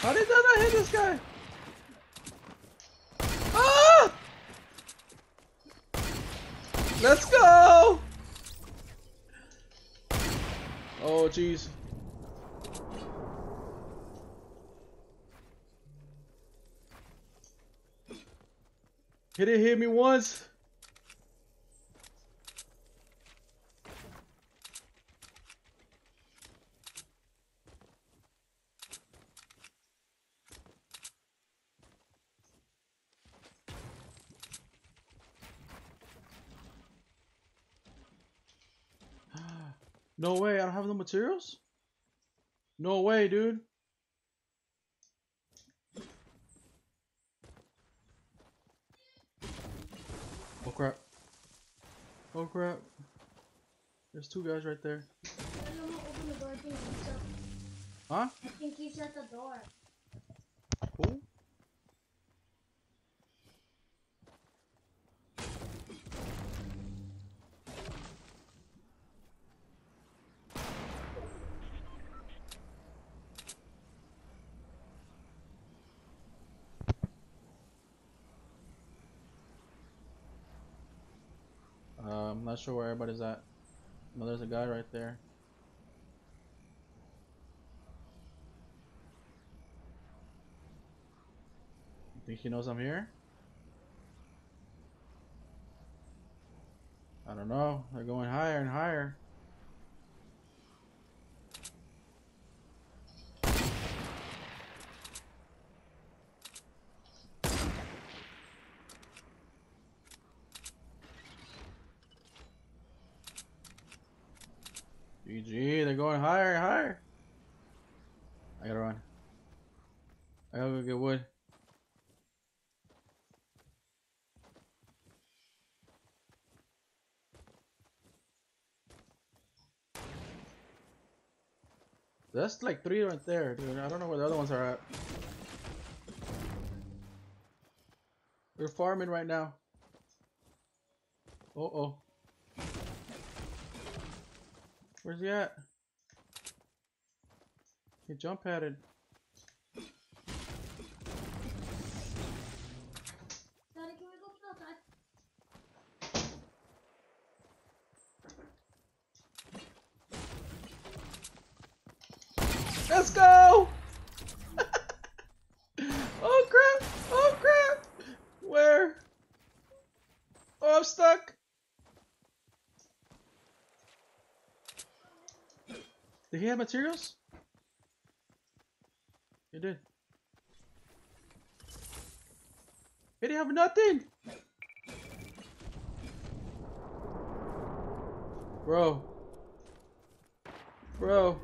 How did that not hit this guy? Ah! Let's go! Oh, jeez. Hit it hit me once. No way, I don't have the materials? No way, dude. Oh crap. Oh crap. There's two guys right there. I'm gonna open the door. I think he's up. Huh? I think he's at the door. Cool. Uh, I'm not sure where everybody's at. No, there's a guy right there. Think he knows I'm here? I don't know. They're going higher and higher. GG, they're going higher and higher. I gotta run. I gotta go get wood. That's like three right there, dude. I don't know where the other ones are at. We're farming right now. Uh oh. Where's he at? He jump padded. Daddy, can we go outside? Let's go! oh crap! Oh crap! Where? Oh, I'm stuck. Did he have materials? He did. He didn't have nothing. Bro. Bro.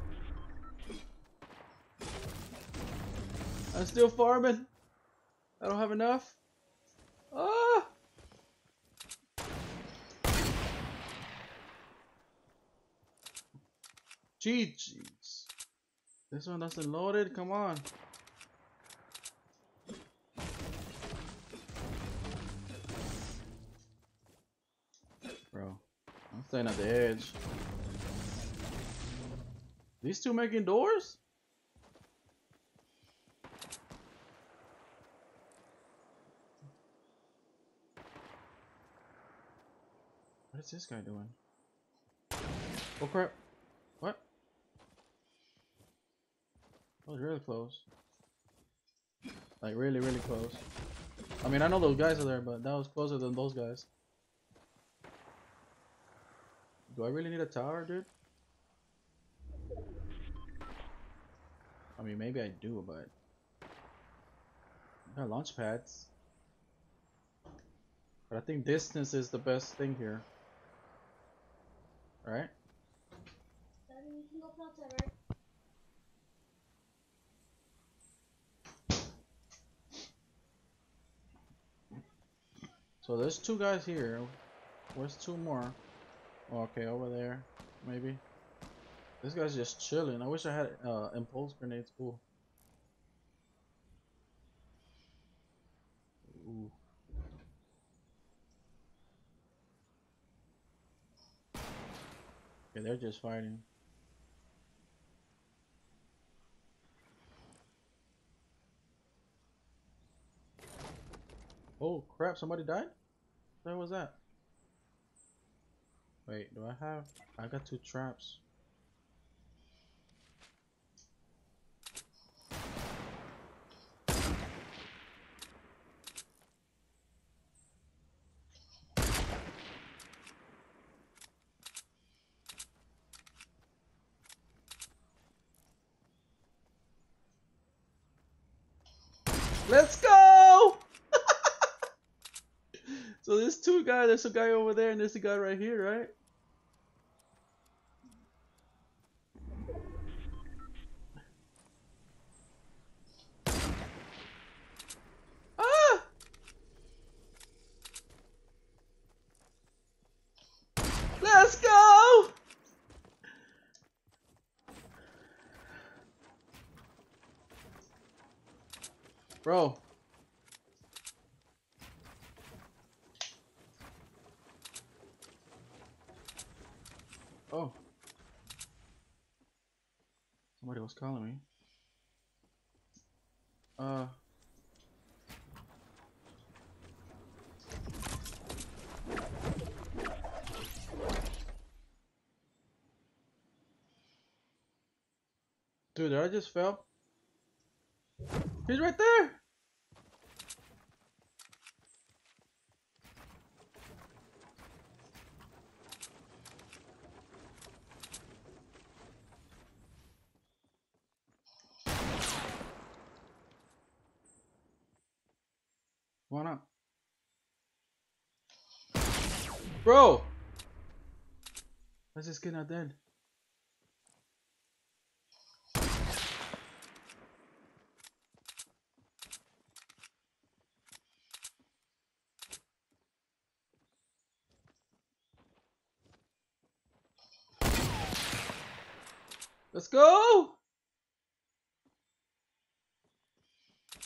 I'm still farming. I don't have enough. Ah! Jeez. This one doesn't loaded. Come on. Bro, I'm staying at the edge. These two making doors? What is this guy doing? Oh crap. What? That was really close. Like really, really close. I mean, I know those guys are there, but that was closer than those guys. Do I really need a tower, dude? I mean, maybe I do, but... I got launch pads. But I think distance is the best thing here. Right? Daddy, we can go outside, right? So there's two guys here. Where's two more? Oh, okay, over there, maybe. This guy's just chilling. I wish I had uh, impulse grenades. Cool. Ooh. Okay, they're just fighting. Oh crap! Somebody died. Where was that? Wait, do I have? I got two traps. Let's go! So there's two guys. There's a guy over there, and there's a guy right here, right? Ah! Let's go! Bro. Oh. Somebody was calling me. Uh. Dude, I just fell? He's right there. Why not? Bro! Why's this kid not dead? Let's go!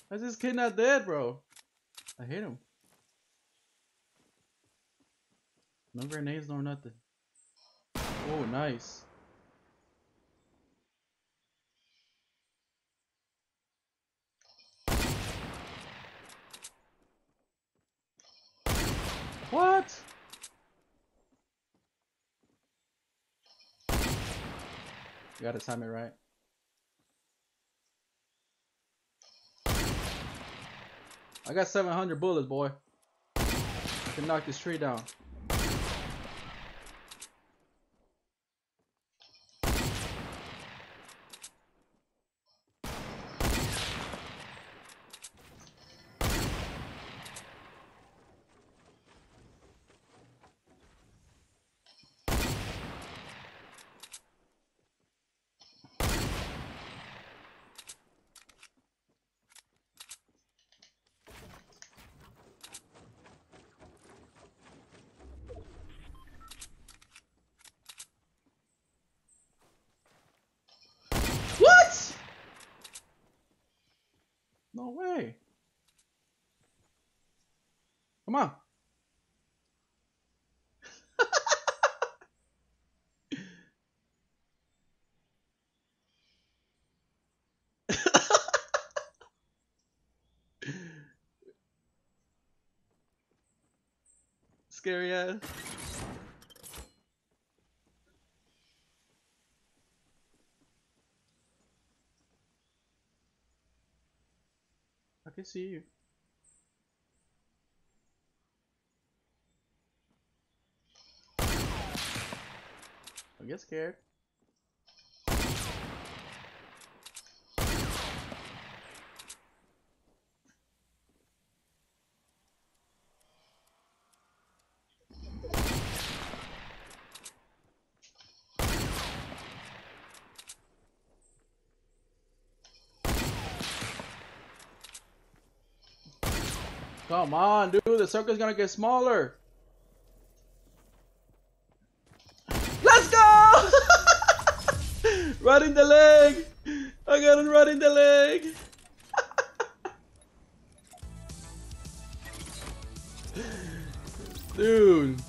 Why's this kid not dead, bro? I hit him. No grenades, no nothing. Oh, nice. What? You gotta time it right. I got 700 bullets, boy. I can knock this tree down. What? No way. Come on. Scary ass. I can see you. Don't get scared. Come on, dude. The circle's gonna get smaller. Let's go! right in the leg. I got it right in the leg. dude.